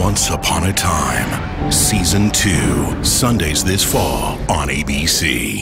Once Upon a Time, Season 2, Sundays this fall on ABC.